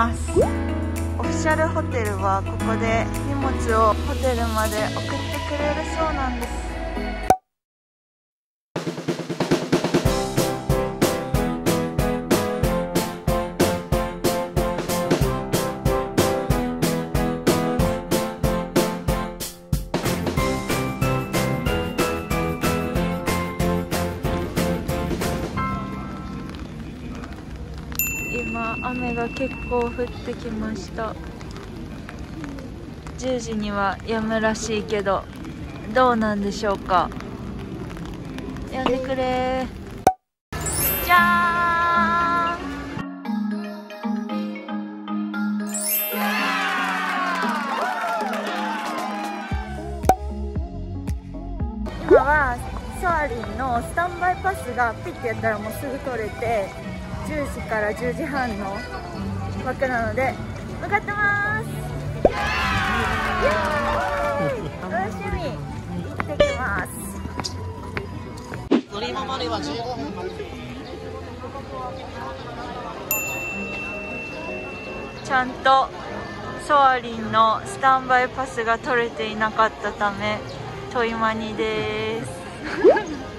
ます。オフィシャルホテルはここで荷物をホテルまで送ってくれるそうなんです。今雨が結構降ってきました。10時には止むらしいけどどうなんでしょうか？やんでくれ。じゃーん！今はソアリンのスタンバイパスがピッてやったらもうすぐ取れて10時から10時半の枠なので向かってますイエーイ楽しみ。行ってきます。乗り場までは15分待ちちゃんとソアリンのスタンバイパスが取れていなかったためトイマニです。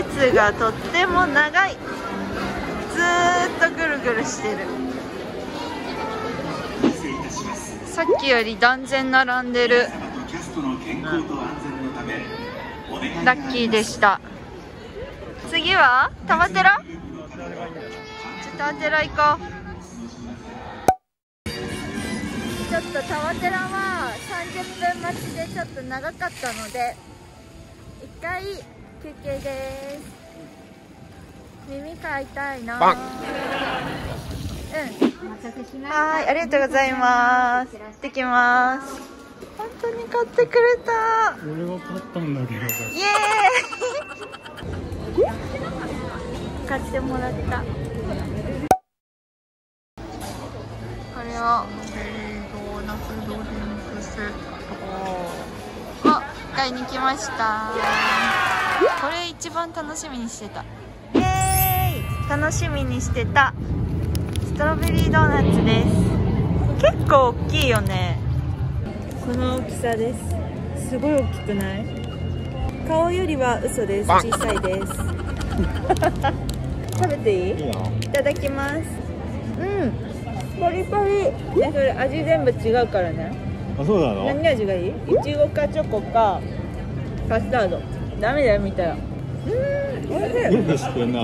列がとっても長い。ずーっとぐるぐるしてる。さっきより断然並んでる。ラッキーでした。次は？タマテラ？ちょっとタマテラ行こう。ちょっとタワテラは30分待ちでちょっと長かったので一回休憩です耳か痛いな。うん。はいありがとうございます。行ってきます。本当に買ってくれた。俺は買ったんだけど。イエーイ。買ってもらった。これをドーナツドリンクセットを買いに来ましたこれ一番楽しみにしてた。イエーイ。楽しみにしてた。ストロベリードーナツです。結構大きいよね。この大きさです。すごい大きくない？顔よりは嘘です。小さいです。食べていい？いいよ。いただきます。うん。パリパリ。ねそれ味全部違うからね。あそうなの？何味がいい？いちごかチョコかカスタードダメだよ見たら。うーんおいしよく知ってんな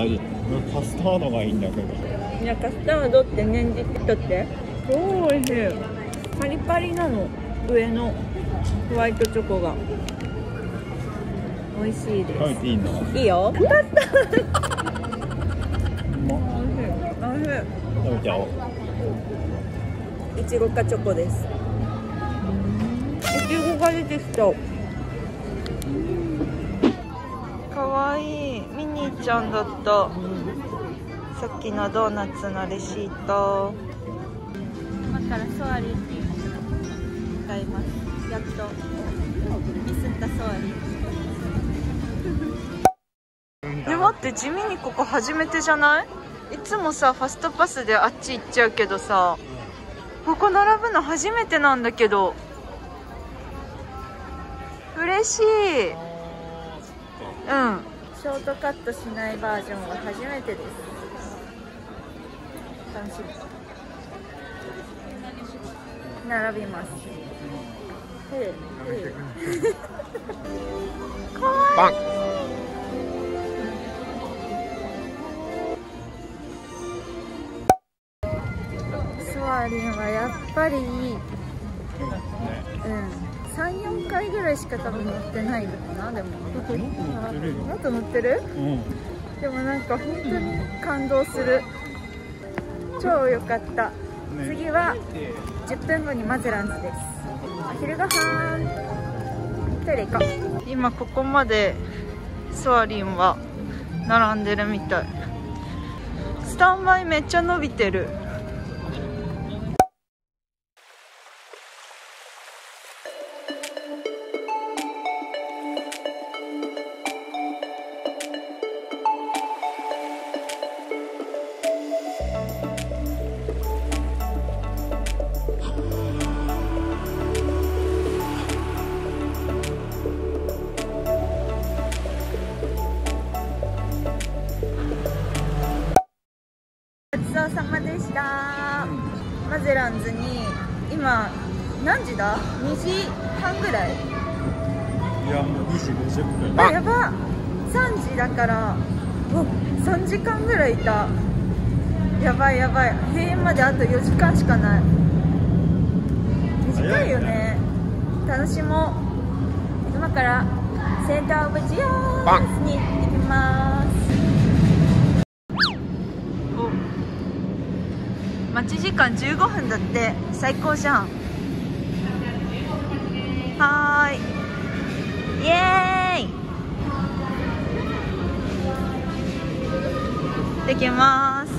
カスタードがいいんだけど。いいやカスタードって念じてとって。超おいしい。パリパリなの。上の。ホワイトチョコが。美味しいで食べていいの？すいいよ。カスタードうま美味しい。美味しい。食べちゃおう。いちごかチョコです。いちごが出てきたわい。いミニーちゃんだった。さっきのドーナツのレシート。今からソアリンにいます。やっと。ミスったソアリンで待って地味にここ初めてじゃない？いつもさファストパスであっち行っちゃうけどさここ並ぶの初めてなんだけど。嬉しい。うんショートカットしないバージョンは初めてです。楽しみ。並びます。へえ。かわいいソアリンはやっぱりいい。うん34回ぐらいしか多分乗ってないのかなでも。もっと乗ってる？うん。でもなんか本当に感動する。超良かった、次は10分後にマゼランズです。お昼ご飯。トイレ行こう。今ここまでソアリンは並んでるみたい。スタンバイめっちゃ伸びてるした、うん、マゼランズに今何時だ？2時半ぐらい。いやもう2時50分。あやば。3時だからお3時間ぐらいいた。やばいやばい。閉園まであと4時間しかない。短いよね。楽しもう。今からセンターオブジアースに時間15分だって。最高じゃん。はーい。イエーイ。できます，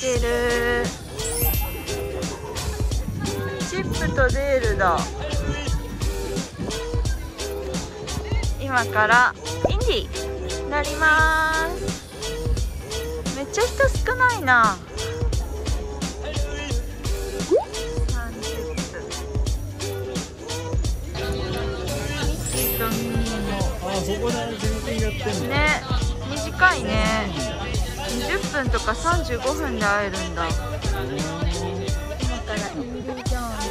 てる。チップとデールだ。今からインディなります。めっちゃ人少ないな。30分。ミッキーとミニーもあそこで全然やってんのね短いね。20分とか35分で会えるんだ。今からインディ・ジョーンズ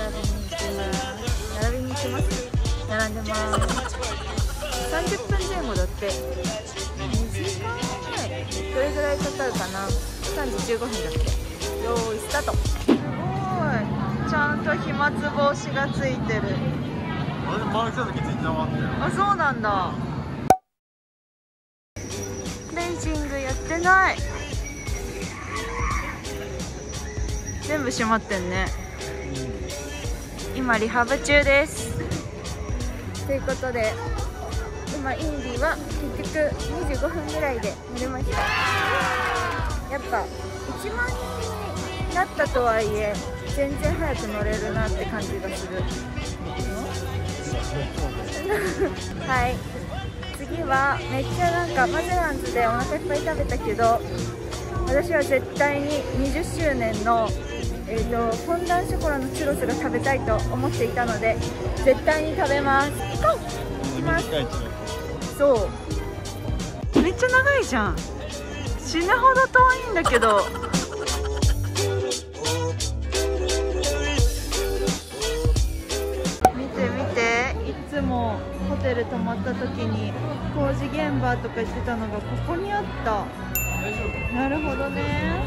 並びに行きます並びに行きます。並んでます30分前後だって。短い。どれぐらいかかるかな？3時15分だってよーいスタート。すごいちゃんと飛沫防止がついてる。前来た時全然余ったよ。あそうなんだ。レイジングやってない。全部閉まってんね。今リハブ中です。ということで今インディは結局25分ぐらいで乗れました。やっぱ1万人になったとはいえ全然早く乗れるなって感じがする。はい。次はめっちゃなんかマゼランズでお腹いっぱい食べたけど私は絶対に20周年の、えー、とフォンダンショコラのチュロスが食べたいと思っていたので絶対に食べます。行こう行ます。そう。めっちゃ長いじゃん。死ぬほど遠いんだけど。見て見て。いつもホテル泊まった時に工事現場とか言ってたのがここにあった。なるほどね。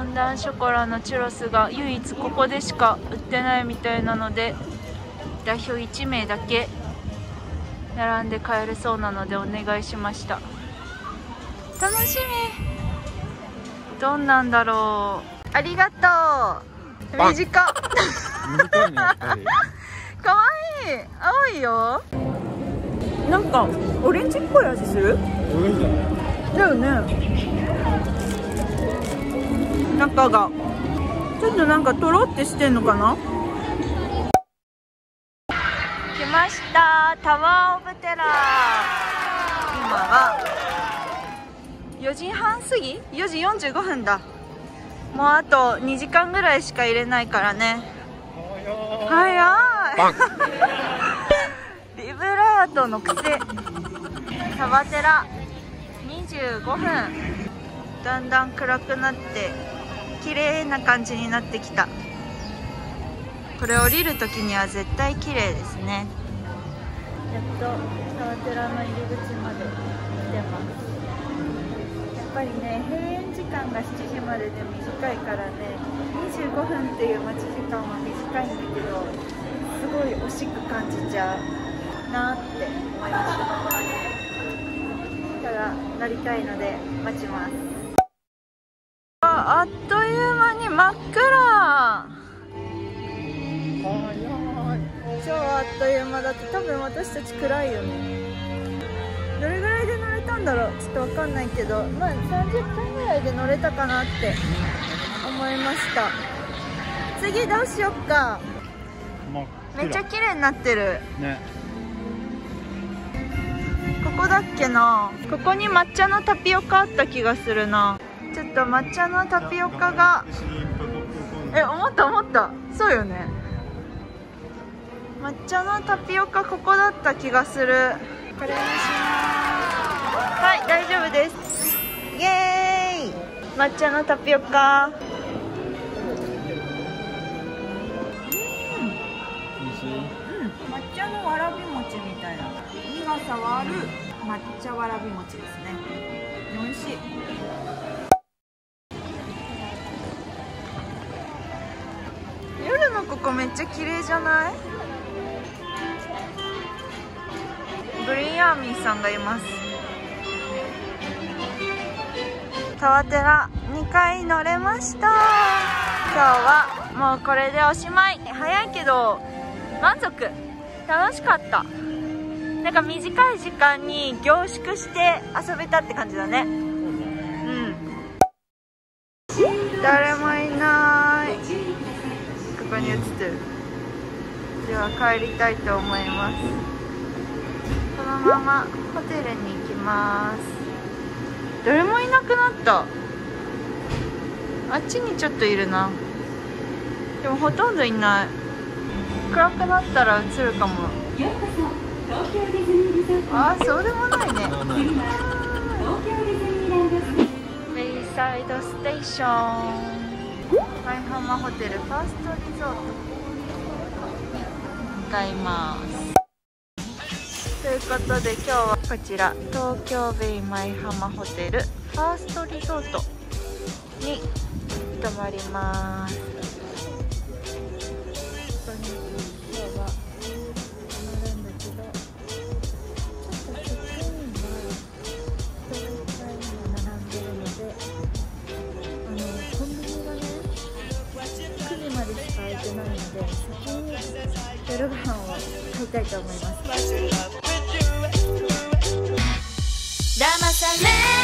フォンダンショコラのチュロスが唯一ここでしか売ってないみたいなので代表1名だけ並んで帰れそうなのでお願いしました。楽しみ。どんなんだろう。ありがとう。短っ。短いねやっぱり。かわい。い青いよ。なんかオレンジっぽい味する？多いんじゃないだよね中が。ちょっとなんかとろってしてんのかな？来ました。タワー・オブ・テラー。今は。4時半過ぎ？4時45分だ。もうあと2時間ぐらいしか入れないからね。早い。ビ ブラートの癖。サバテラ。25分。だんだん暗くなって綺麗な感じになってきた。これ降りる時には絶対綺麗ですね。やっとサバテラの入り口まで来てます。やっぱりね閉園時間が7時までで短いからね25分っていう待ち時間は短いんだけどすごい惜しく感じちゃうなって思いました。ただ乗りたいので待ちます。超あっという間だって多分私たち暗いよね。どれぐらいで乗れたんだろう。ちょっとわかんないけど。まあ30分ぐらいで乗れたかなって思いました。次どうしよっか。めっちゃ綺麗になってる。ね。ここだっけな。ここに抹茶のタピオカあった気がするな。ちょっと抹茶のタピオカが。え思った思った。そうよね抹茶のタピオカここだった気がする。これにします。はい大丈夫です。イエーイ。抹茶のタピオカ。抹茶のわらび餅みたいな。苦さはある抹茶わらび餅ですね。美味しい。夜のここめっちゃ綺麗じゃない？グリーンアーミーさんがいます。タワテラ2回乗れました。今日はもうこれでおしまい。早いけど満足。楽しかった。なんか短い時間に凝縮して遊べたって感じだね。うん。誰もいない。ここに映ってる。では帰りたいと思います。のままホテルに行きます。誰もいなくなった。あっちにちょっといるな。でもほとんどいない。暗くなったら映るかも。あーそうでもないね。ベイサイドステーション。舞浜ホテルファーストリゾート。向かいますということで今日はこちら東京ベイ舞浜ホテルファーストリゾートに泊まります。ここに今日は泊まるんだけどちょっとチェックインが人がいっぱい今並んでるのであのコンビニがね9時までしか空いてないので先に夜ご飯を買いたいと思います。Let